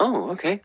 Oh, okay.